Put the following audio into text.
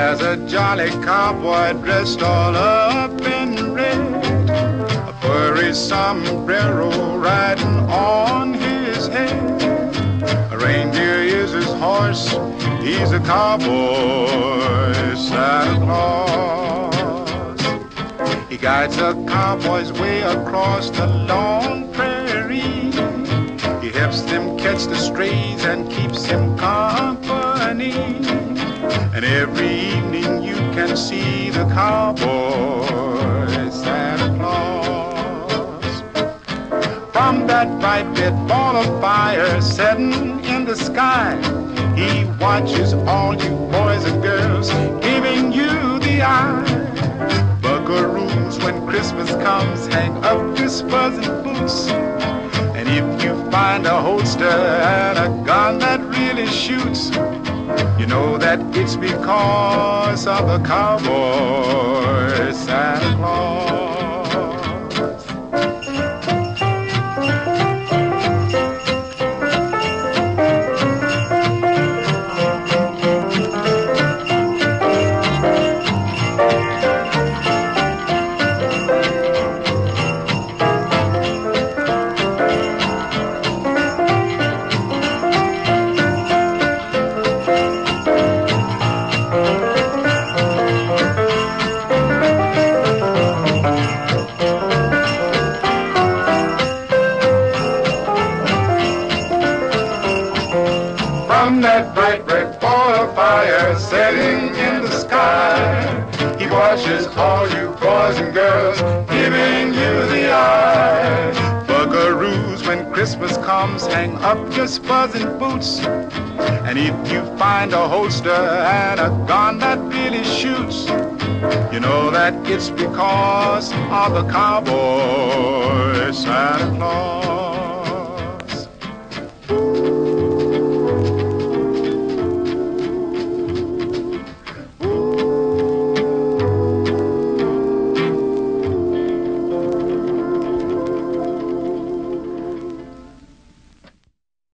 There's a jolly cowboy dressed all up in red, a furry sombrero riding on his head. A reindeer is his horse, he's a cowboy, Santa Claus. He guides the cowboys way across the long prairie. He helps them catch the strays and keeps them company. And every evening you can see the cowboy Santa Claus. From that bright red ball of fire setting in the sky, he watches all you boys and girls giving you the eye. Buckaroos when Christmas comes hang up whispers and boots. And if you find a holster and a gun that really shoots, you know that it's because of the cowboy Santa Claus. From that bright red ball of fire setting in the sky, he watches all you boys and girls giving you the eye. Buckaroos, when Christmas comes, hang up your spuzzing boots. And if you find a holster and a gun that really shoots, you know that it's because of the cowboy Santa Claus.